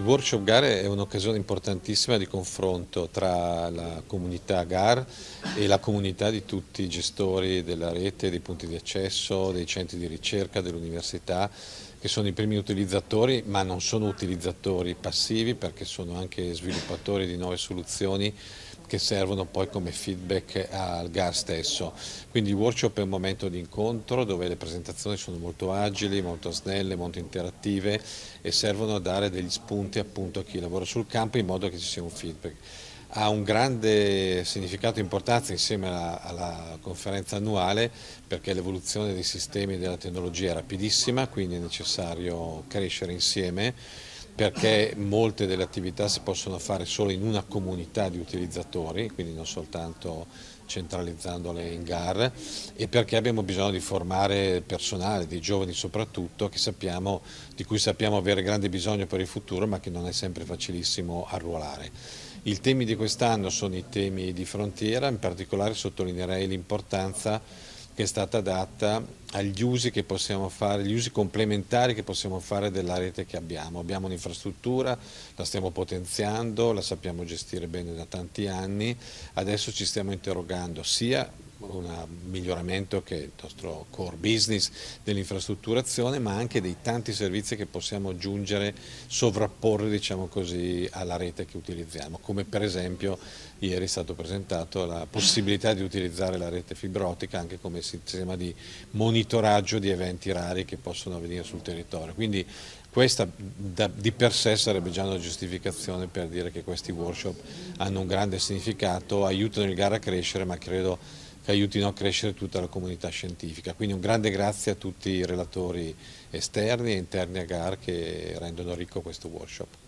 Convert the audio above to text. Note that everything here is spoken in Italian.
workshop GAR è un'occasione importantissima di confronto tra la comunità GAR e la comunità di tutti i gestori della rete, dei punti di accesso, dei centri di ricerca, dell'università, che sono i primi utilizzatori, ma non sono utilizzatori passivi perché sono anche sviluppatori di nuove soluzioni che servono poi come feedback al GAR stesso. Quindi il workshop è un momento di incontro dove le presentazioni sono molto agili, molto snelle, molto interattive e servono a dare degli spunti appunto a chi lavora sul campo in modo che ci sia un feedback. Ha un grande significato e importanza insieme alla, alla conferenza annuale perché l'evoluzione dei sistemi e della tecnologia è rapidissima, quindi è necessario crescere insieme perché molte delle attività si possono fare solo in una comunità di utilizzatori, quindi non soltanto centralizzandole in GAR e perché abbiamo bisogno di formare personale, dei giovani soprattutto, sappiamo, di cui sappiamo avere grande bisogno per il futuro ma che non è sempre facilissimo arruolare. I temi di quest'anno sono i temi di frontiera, in particolare sottolineerei l'importanza che è stata data agli usi che possiamo fare, gli usi complementari che possiamo fare della rete che abbiamo. Abbiamo un'infrastruttura, la stiamo potenziando, la sappiamo gestire bene da tanti anni, adesso ci stiamo interrogando sia un miglioramento che è il nostro core business dell'infrastrutturazione, ma anche dei tanti servizi che possiamo aggiungere, sovrapporre diciamo così, alla rete che utilizziamo, come per esempio ieri è stato presentato la possibilità di utilizzare la rete fibrotica anche come sistema di monitoraggio di eventi rari che possono avvenire sul territorio. Quindi questa da, di per sé sarebbe già una giustificazione per dire che questi workshop hanno un grande significato, aiutano il gara a crescere, ma credo che aiutino a crescere tutta la comunità scientifica. Quindi un grande grazie a tutti i relatori esterni e interni a GAR che rendono ricco questo workshop.